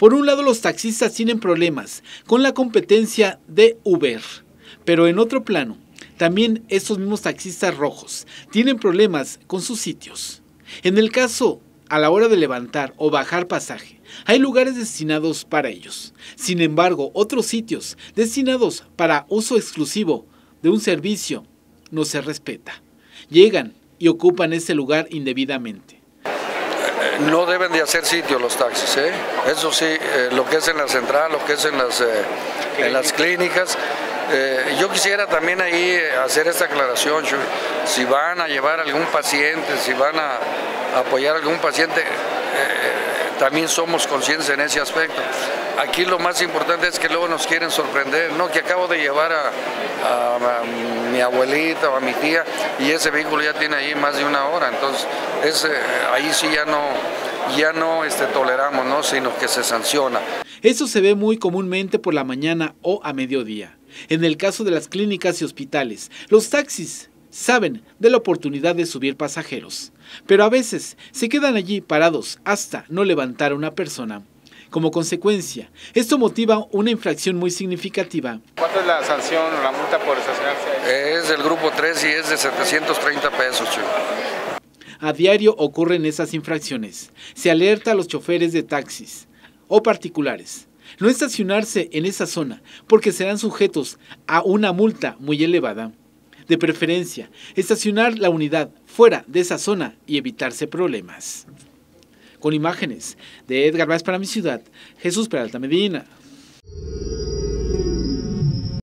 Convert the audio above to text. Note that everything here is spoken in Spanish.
Por un lado, los taxistas tienen problemas con la competencia de Uber, pero en otro plano, también estos mismos taxistas rojos tienen problemas con sus sitios. En el caso, a la hora de levantar o bajar pasaje, hay lugares destinados para ellos. Sin embargo, otros sitios destinados para uso exclusivo de un servicio no se respeta. Llegan y ocupan ese lugar indebidamente no deben de hacer sitio los taxis, ¿eh? eso sí, eh, lo que es en la central, lo que es en las, eh, en las clínicas. yo quisiera también ahí hacer esta aclaración, si van a llevar algún paciente, si van a apoyar a algún paciente, también somos conscientes en ese aspecto. Aquí lo más importante es que luego nos quieren sorprender, ¿no? Que acabo de llevar a, mi abuelita o a mi tía y ese vehículo ya tiene ahí más de una hora, entonces ahí sí ya no, ya no este, toleramos, ¿no? Sino que se sanciona. Eso se ve muy comúnmente por la mañana o a mediodía. En el caso de las clínicas y hospitales, los taxis saben de la oportunidad de subir pasajeros, pero a veces se quedan allí parados hasta no levantar a una persona como consecuencia, esto motiva una infracción muy significativa. ¿Cuánto es la sanción o la multa por estacionarse? Es del grupo 3 y es de 730 pesos, chico. A diario ocurren esas infracciones. Se alerta a los choferes de taxis o particulares. No estacionarse en esa zona porque serán sujetos a una multa muy elevada. De preferencia, estacionar la unidad fuera de esa zona y evitarse problemas con imágenes de Edgar Vázquez para mi ciudad, Jesús Peralta Medina.